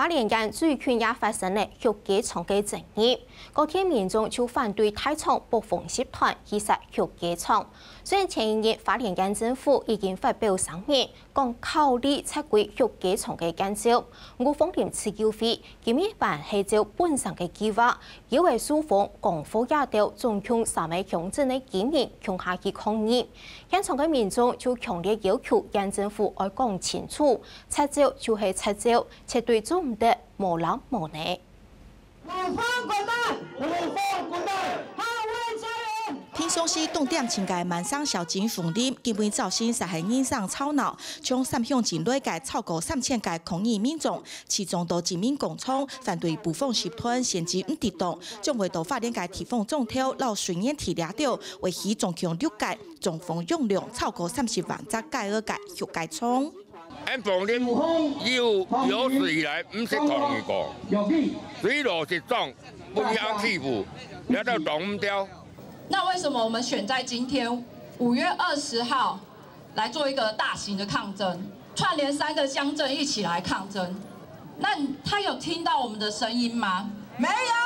花莲县最近也发生了血机场的争议，各天民众就反对太仓北风集团其实血机场。虽然前一日花莲县政府已经发表声明，讲考虑撤回血机场的建造，我风电持久费今日办系照本身的计划，以为疏风广府亚调总共三位乡镇的居民向下去抗议，现场的民众就强烈要求县政府要讲清楚，撤照就是撤照，绝对做。的无老无内。天松市东点情界万山小景风林，基本造型实系人上吵闹，将三乡境内界超过三千界抗议民众，其中多几名工厂反对部分集团限制唔跌动，将会到法电界提供中挑老水烟提掠掉，为其总共六界，总风用量超过三十万只盖二界血界厂。俺房林有有史以来唔识抗议过，水落石壮，不扬气负，聊到动唔掉。那为什么我们选在今天五月二十号来做一个大型的抗争，串联三个乡镇一起来抗争？那他有听到我们的声音吗？没有。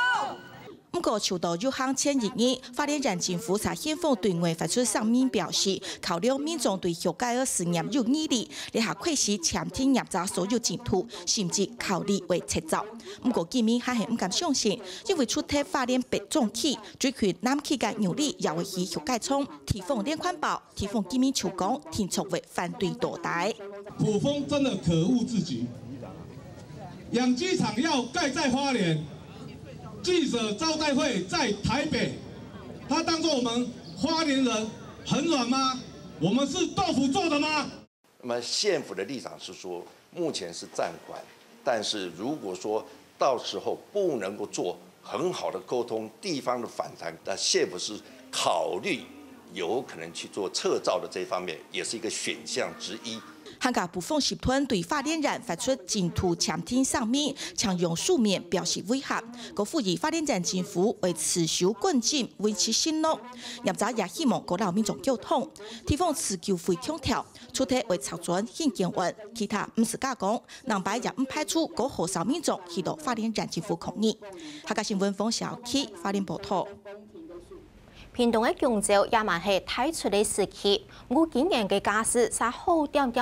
不过，受到有行前一年，发电站政府在宪法对外发出声明，表示考虑民众对修改的思念有意义，立下开始强天压榨所有净土，甚至考虑为撤走。不过，居民还是不敢相信，因为出台发电北中期，追求南气嘅努力也会去修改冲，提供连环报，提供居民求工，提出为反对多代。普丰真的可恶至极，养鸡场要盖在花莲。记者招待会在台北，他当做我们花莲人很软吗？我们是豆腐做的吗？那么县府的立场是说，目前是暂缓，但是如果说到时候不能够做很好的沟通，地方的反弹，那县府是考虑有可能去做撤照的这方面，也是一个选项之一。香港部分集团对发电站发出净土强天上面，强用书面表示威吓。国府以发电站政府为持续跟进维持信诺，业者也希望各老民众沟通，提供持久费空调，出台为操作现金运。其他唔是加工，南白也唔排除各河少民众去到发电站政府抗议。客家新闻冯小琪发电报道。屏东的香蕉也蛮系太出的时期，我今年嘅家事才好点点。